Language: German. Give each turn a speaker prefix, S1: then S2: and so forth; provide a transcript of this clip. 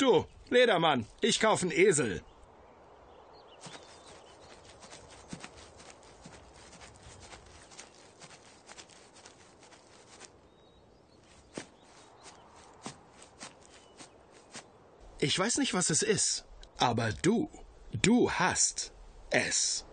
S1: Du, Ledermann, ich kauf einen Esel. Ich weiß nicht, was es ist, aber du, du hast es.